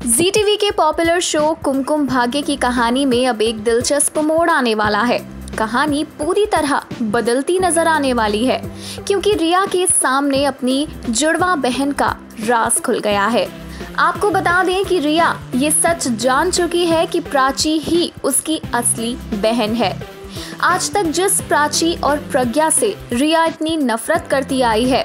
के popular show Kumkum Bhagya की कहानी में अब एक दिलचस्प मोड़ आने वाला है। कहानी पूरी तरह बदलती नज़र आने वाली है, क्योंकि रिया के सामने अपनी जुड़वा बहन का राज खुल गया है। आपको बता दें कि रिया ये सच जान चुकी है कि प्राची ही उसकी असली बहन है। आज तक जिस प्राची और प्रज्ञा से रिया इतनी नफरत करती आई है,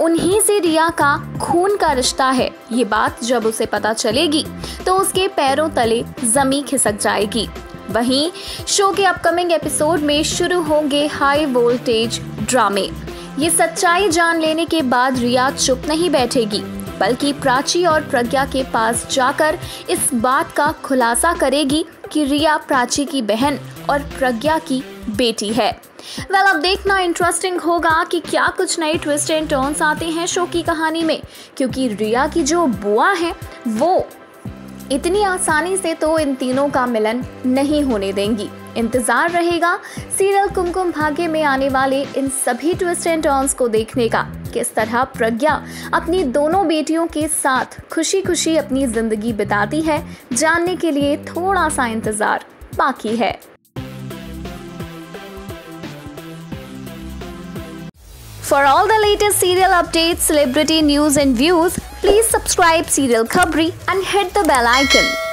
उन्हीं से रिया का खून का रिश्ता है, ये बात जब उसे पता चलेगी तो उसके पैरों तले जमी खिसक जाएगी। वहीं शो के अपकमिंग एपिसोड में शुरू होंगे हाई वोल्टेज ड्रामे। ये सच्चाई जान लेने के बाद रिया चुप नहीं बैठेगी, बल्कि प्राची और प्रज्ञा के पास जाकर इस बात का खुलासा करेगी कि रिया प्राची की बहन और प्रज्ञा की बेटी है। वेल well, अब देखना इंटरेस्टिंग होगा कि क्या कुछ नए ट्विस्ट एंड टर्न्स आते हैं शो की कहानी में क्योंकि रिया की जो बुआ है वो इतनी आसानी से तो इन तीनों का मिलन नहीं होने देंगी। इंतज़ार रहेगा सीरियल कुमकुम भाग्य में आने वाले इन सभी ट्विस्ट एंड टर्न्स को देखने का। किस तरह प्रज्ञा अपनी दोनों बेटियों के साथ खुशी खुशी अपनी ज़िंदगी बिताती है, जानने के लिए थोड़ा सा इंतज़ार बाकी है। For all the latest serial update celebrity news and views please subscribe serial Khabri and hit the bell icon